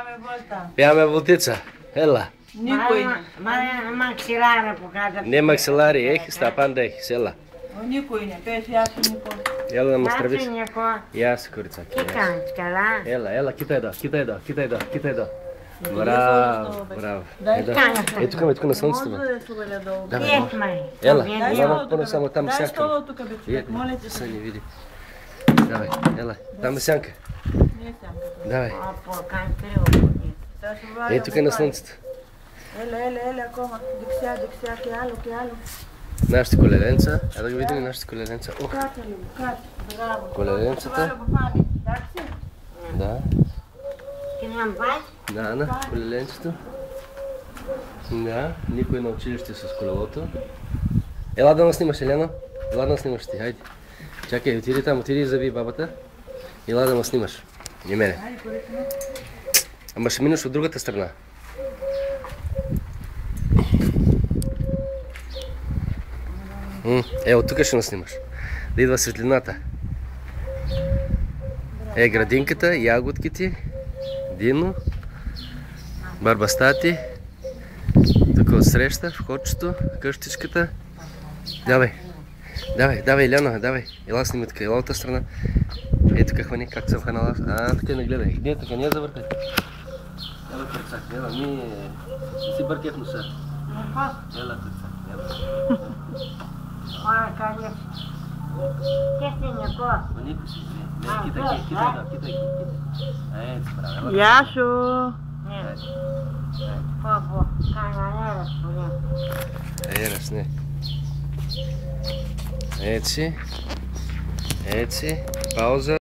Пяваме вълта. Пяваме вълтица. Ела. Никой. Мале максилара показа. Не максилари, ех, стапан да ех, села. Никой не, пеш јас никој. Ела ме стравиш. Јас курица. Китанска, да? Ела, ела, китај да, китај да, китај да, китај да. Браво, браво. Е, тук ме, тук на слънцето ме. Давай, ела, ела, пълно само там сянка. Моля ти се. не види. Давай, ела, там е сянка. Не е сянка. Давай. Опо, канкриво. Сега ще валя Ето тук е на буквали. слънцето. Еле, еле, еле, ακόμα. Диксия, диксия, ке ало, ке ало. Нашите коледенца. Я да го видим нашите коледенца. Ух, Кате ли, кате. Браво. коледенцата. Валя буквали. Εντάξει. Да, Ти нам баш? да, на колеленцето. Да, никой на училище с колелото. Ела да ме снимаш, Елена. Ела да ме снимаш ти, хайде. Чакай, отиди там, отиди и заби бабата. Ела да ме снимаш. И мене. Ама ще минеш от другата страна. Е, от тук ще наснимаш. Да идва светлината. Е, градинката, ягодките, Дино, барбастати, тук от среща, входчето, къщичката. Давай, давай, давай, Ляна, давай. Ела снима така, ела от тази страна. Е, тук хвани, как съм хванала. А, така не гледай. Не, така не я завъртай. Ела, кръцак, ела, ми не си бъркай в носа. Ела, кръцак, ела. Ой, кажеш. Те си няко. Ма никой си извини. Не, китай, китай, китай, да, китай, китай. Е, справа, ела. Яшо. Не. Попо, каналера спорим. Е, раз, не. έτσι. Έτσι. Πάουζα